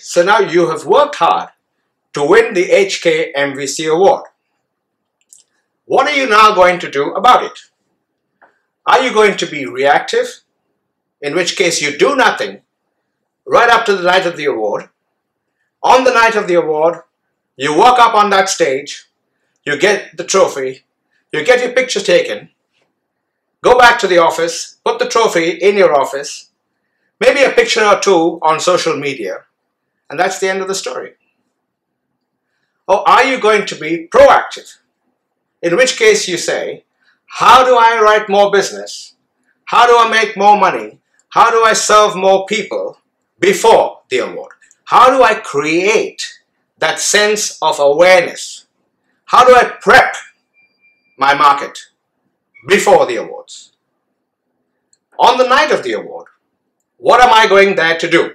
So now you have worked hard to win the HK MVC award. What are you now going to do about it? Are you going to be reactive, in which case you do nothing right up to the night of the award? On the night of the award, you walk up on that stage, you get the trophy, you get your picture taken, go back to the office, put the trophy in your office, maybe a picture or two on social media, and that's the end of the story. Or are you going to be proactive? In which case you say, how do I write more business? How do I make more money? How do I serve more people before the award? How do I create that sense of awareness? How do I prep my market before the awards? On the night of the award, what am I going there to do?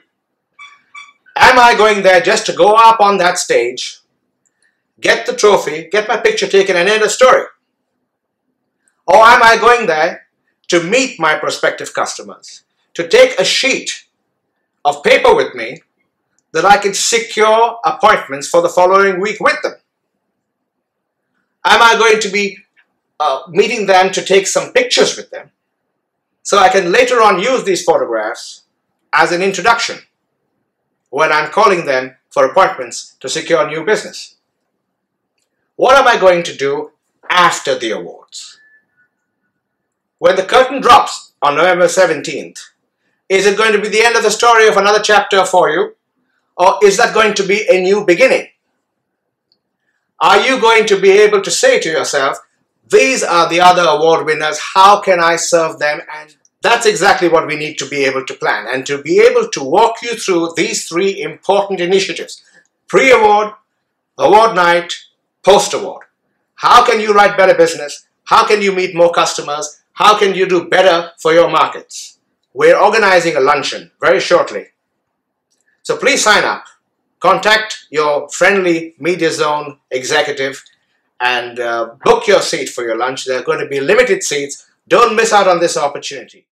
Am I going there just to go up on that stage, get the trophy, get my picture taken and end a story? Or am I going there to meet my prospective customers, to take a sheet of paper with me that I can secure appointments for the following week with them? Am I going to be uh, meeting them to take some pictures with them so I can later on use these photographs as an introduction when I'm calling them for appointments to secure new business? What am I going to do after the awards? When the curtain drops on November 17th, is it going to be the end of the story of another chapter for you? Or is that going to be a new beginning? Are you going to be able to say to yourself, these are the other award winners, how can I serve them and that's exactly what we need to be able to plan and to be able to walk you through these three important initiatives. Pre-award, award night, post-award. How can you write better business? How can you meet more customers? How can you do better for your markets? We're organizing a luncheon very shortly. So please sign up. Contact your friendly Mediazone executive and uh, book your seat for your lunch. There are going to be limited seats. Don't miss out on this opportunity.